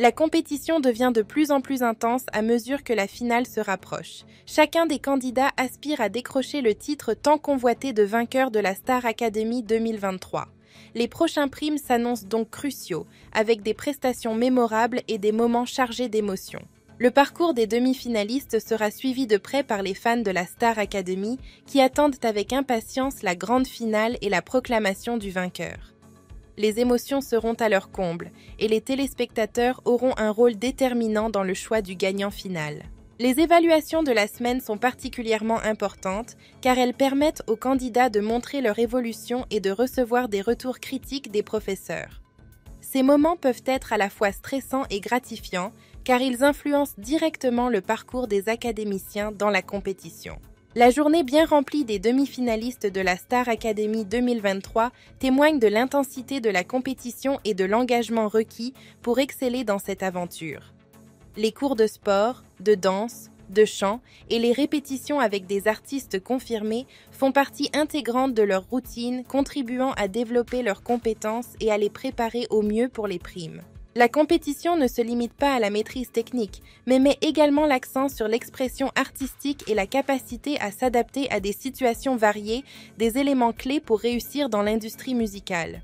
La compétition devient de plus en plus intense à mesure que la finale se rapproche. Chacun des candidats aspire à décrocher le titre tant convoité de vainqueur de la Star Academy 2023. Les prochains primes s'annoncent donc cruciaux, avec des prestations mémorables et des moments chargés d'émotions. Le parcours des demi-finalistes sera suivi de près par les fans de la Star Academy qui attendent avec impatience la grande finale et la proclamation du vainqueur les émotions seront à leur comble et les téléspectateurs auront un rôle déterminant dans le choix du gagnant final. Les évaluations de la semaine sont particulièrement importantes car elles permettent aux candidats de montrer leur évolution et de recevoir des retours critiques des professeurs. Ces moments peuvent être à la fois stressants et gratifiants car ils influencent directement le parcours des académiciens dans la compétition. La journée bien remplie des demi-finalistes de la Star Academy 2023 témoigne de l'intensité de la compétition et de l'engagement requis pour exceller dans cette aventure. Les cours de sport, de danse, de chant et les répétitions avec des artistes confirmés font partie intégrante de leur routine, contribuant à développer leurs compétences et à les préparer au mieux pour les primes. La compétition ne se limite pas à la maîtrise technique, mais met également l'accent sur l'expression artistique et la capacité à s'adapter à des situations variées, des éléments clés pour réussir dans l'industrie musicale.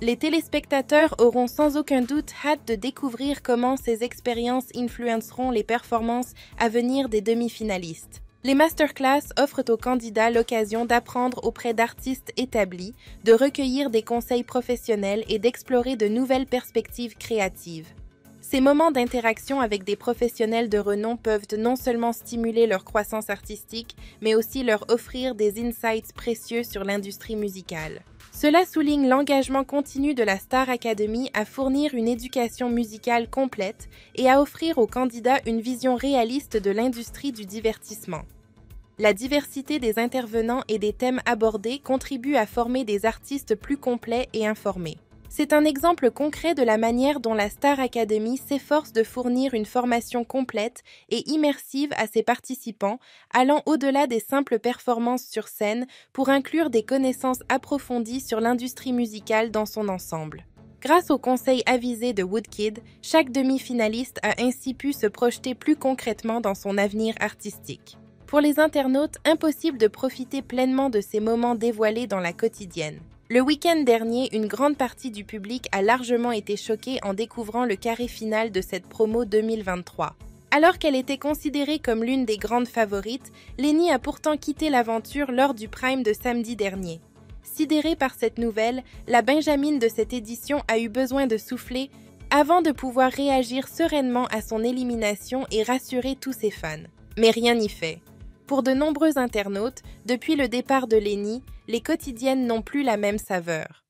Les téléspectateurs auront sans aucun doute hâte de découvrir comment ces expériences influenceront les performances à venir des demi-finalistes. Les masterclass offrent aux candidats l'occasion d'apprendre auprès d'artistes établis, de recueillir des conseils professionnels et d'explorer de nouvelles perspectives créatives. Ces moments d'interaction avec des professionnels de renom peuvent non seulement stimuler leur croissance artistique, mais aussi leur offrir des insights précieux sur l'industrie musicale. Cela souligne l'engagement continu de la Star Academy à fournir une éducation musicale complète et à offrir aux candidats une vision réaliste de l'industrie du divertissement. La diversité des intervenants et des thèmes abordés contribue à former des artistes plus complets et informés. C'est un exemple concret de la manière dont la Star Academy s'efforce de fournir une formation complète et immersive à ses participants, allant au-delà des simples performances sur scène pour inclure des connaissances approfondies sur l'industrie musicale dans son ensemble. Grâce au conseil avisé de Woodkid, chaque demi-finaliste a ainsi pu se projeter plus concrètement dans son avenir artistique. Pour les internautes, impossible de profiter pleinement de ces moments dévoilés dans la quotidienne. Le week-end dernier, une grande partie du public a largement été choquée en découvrant le carré final de cette promo 2023. Alors qu'elle était considérée comme l'une des grandes favorites, Lenny a pourtant quitté l'aventure lors du prime de samedi dernier. Sidérée par cette nouvelle, la Benjamine de cette édition a eu besoin de souffler avant de pouvoir réagir sereinement à son élimination et rassurer tous ses fans. Mais rien n'y fait. Pour de nombreux internautes, depuis le départ de Lenny, les quotidiennes n'ont plus la même saveur.